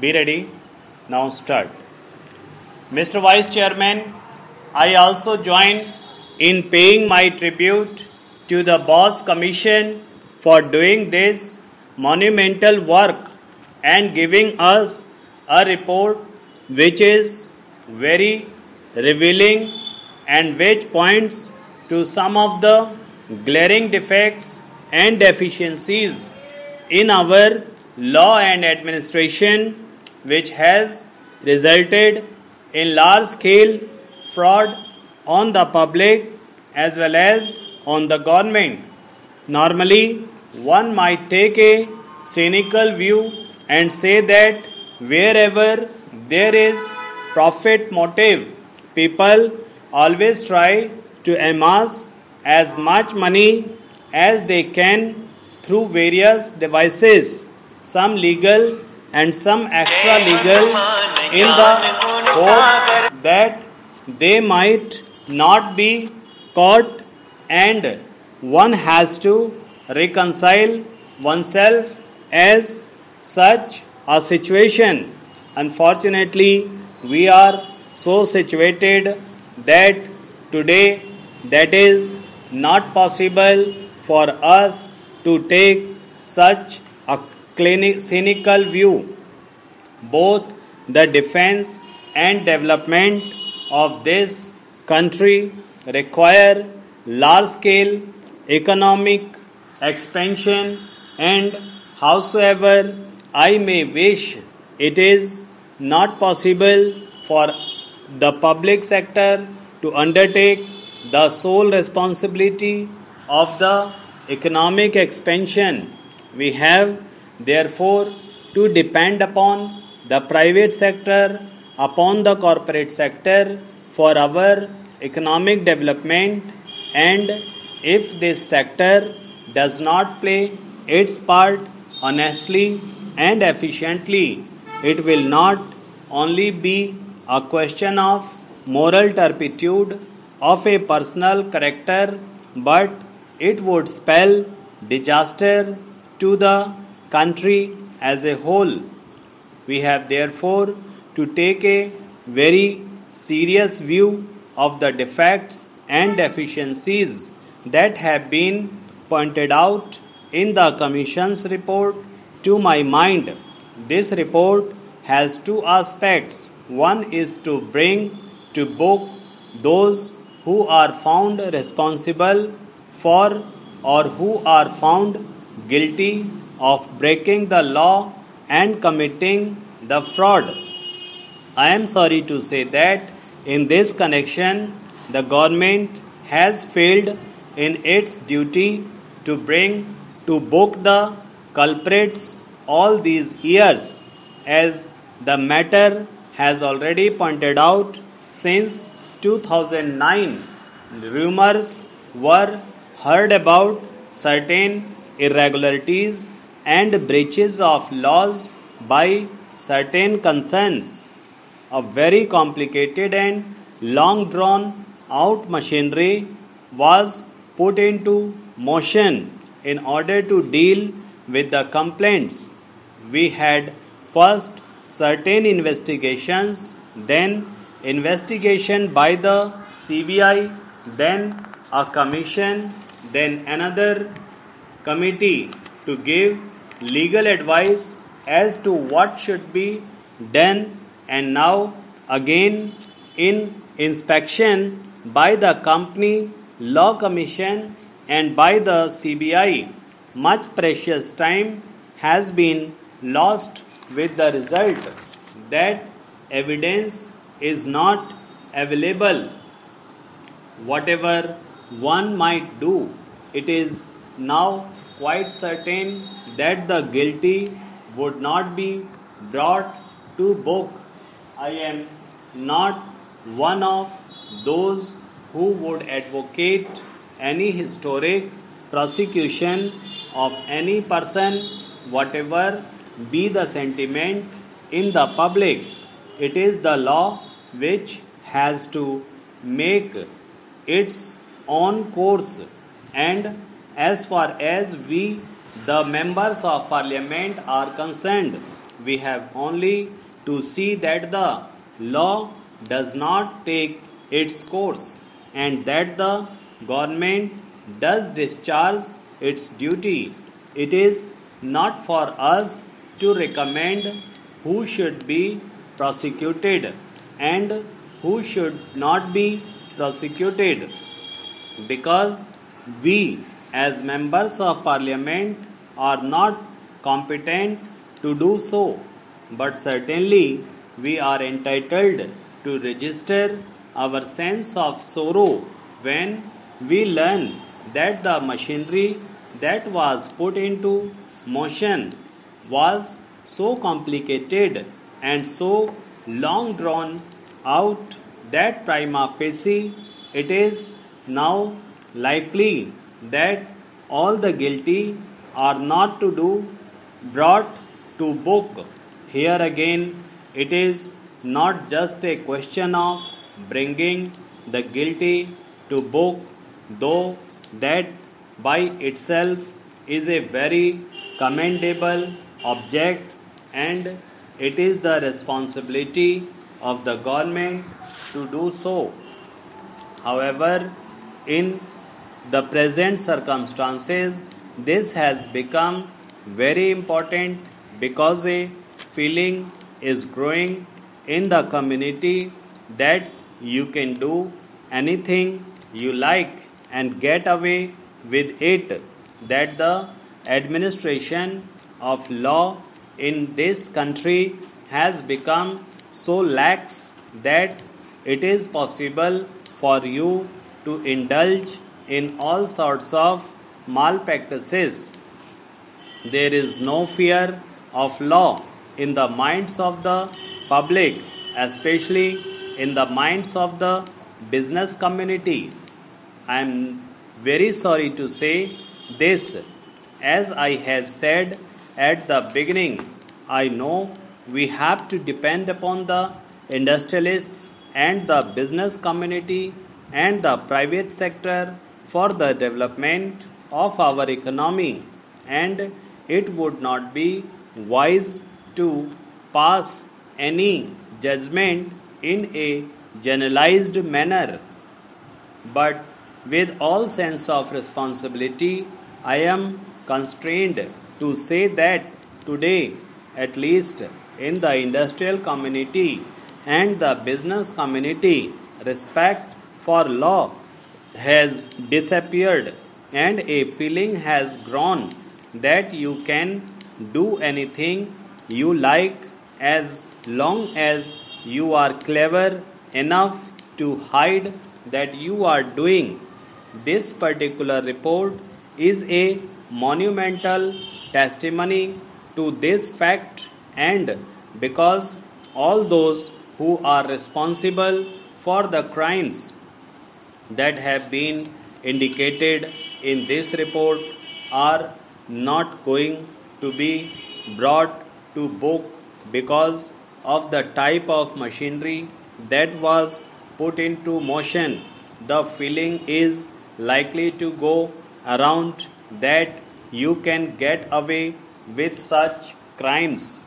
Be ready. Now start. Mr. Vice Chairman, I also join in paying my tribute to the Bose Commission for doing this monumental work and giving us a report which is very revealing and which points to some of the glaring defects and deficiencies in our law and administration which has resulted in large scale fraud on the public as well as on the government. Normally, one might take a cynical view and say that wherever there is profit motive, people always try to amass as much money as they can through various devices, some legal and some extra legal, in the hope that they might not be caught, and one has to reconcile oneself as such a situation. Unfortunately, we are so situated that today that is not possible for us to take such cynical view. Both the defense and development of this country require large scale economic expansion and howsoever I may wish it is not possible for the public sector to undertake the sole responsibility of the economic expansion. We have therefore to depend upon the private sector, upon the corporate sector for our economic development, and if this sector does not play its part honestly and efficiently, it will not only be a question of moral turpitude of a personal character, but it would spell disaster to the country as a whole. We have therefore to take a very serious view of the defects and deficiencies that have been pointed out in the Commission's report. To my mind, this report has two aspects. One is to bring to book those who are found responsible for or who are found guilty of breaking the law and committing the fraud. I am sorry to say that in this connection, the government has failed in its duty to bring to book the culprits all these years, as the matter has already pointed out since 2009. Rumors were heard about certain irregularities and breaches of laws by certain concerns. A very complicated and long drawn out machinery was put into motion in order to deal with the complaints. We had first certain investigations, then investigation by the CBI, then a commission, then another committee to give legal advice as to what should be done, and now again in inspection by the company law commission and by the CBI. Much precious time has been lost with the result that evidence is not available. Whatever one might do, it is now quite certain that the guilty would not be brought to book. I am not one of those who would advocate any historic prosecution of any person, whatever be the sentiment in the public. It is the law which has to make its own course, and as far as we, the members of parliament, are concerned, we have only to see that the law does not take its course and that the government does discharge its duty. It is not for us to recommend who should be prosecuted and who should not be prosecuted because we as members of parliament are not competent to do so. But certainly we are entitled to register our sense of sorrow when we learn that the machinery that was put into motion was so complicated and so long drawn out that prima facie it is now likely that all the guilty are not to do brought to book. Here again, it is not just a question of bringing the guilty to book, though that by itself is a very commendable object and it is the responsibility of the government to do so. However, in the present circumstances, this has become very important because a feeling is growing in the community that you can do anything you like and get away with it, that the administration of law in this country has become so lax that it is possible for you to indulge in all sorts of malpractices. There is no fear of law in the minds of the public, especially in the minds of the business community. I am very sorry to say this. As I have said at the beginning, I know we have to depend upon the industrialists and the business community and the private sector for the development of our economy and it would not be wise to pass any judgment in a generalized manner. But with all sense of responsibility i am constrained to say that today at least in the industrial community and the business community respect for law has disappeared and a feeling has grown that you can do anything you like as long as you are clever enough to hide that you are doing. This particular report is a monumental testimony to this fact and because all those who are responsible for the crimes that have been indicated in this report are not going to be brought to book because of the type of machinery that was put into motion. The feeling is likely to go around that you can get away with such crimes.